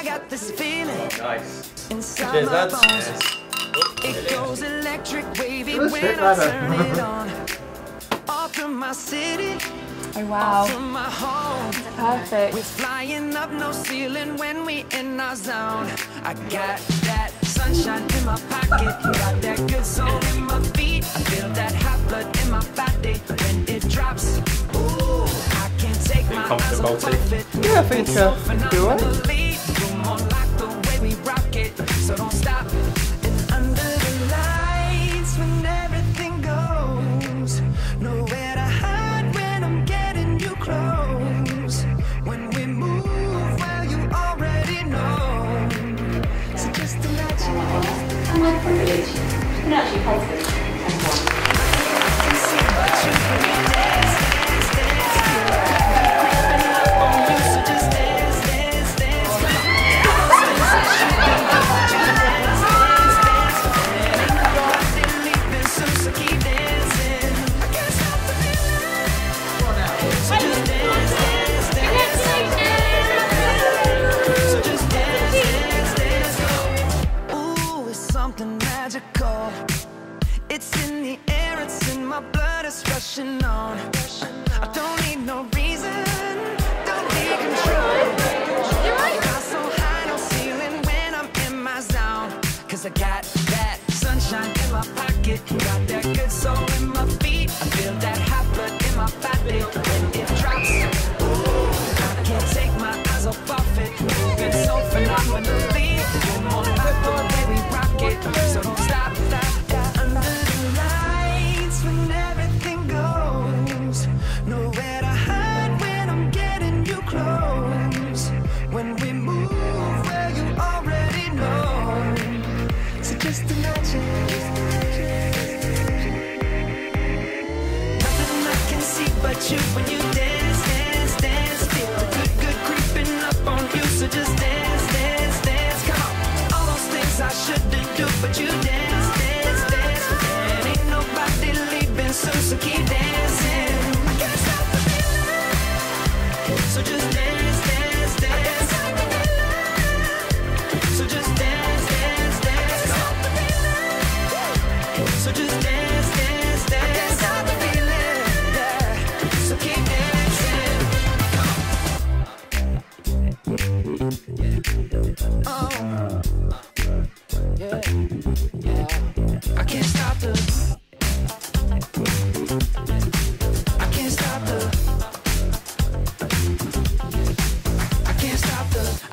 I got this feeling Nice. inside Cheers, lads. bones. It goes electric wavy when I turn it on. Off from my city, Oh wow, from my home. We're perfect. flying up no ceiling when we in our zone. I got that sunshine in my pocket, got that good soul in my feet. I feel that hot blood in my body when it drops. Ooh, I can't take my eyes off it. Yeah, I think, uh, I think you're alright. I my rushing on. I don't need no reason, don't need control. Fly so high, no ceiling when I'm in my zone. Cause I got that sunshine in my pocket, got that good soul in my feet. I feel that hot blood in my body when it drops. Just dance, dance, dance. Come. All those things I shouldn't do, but you dance, dance, dance. Ain't nobody leaving, so so keep dancing. So just dance, dance, dance. So just dance, dance, dance, stop the peanut. So just dance,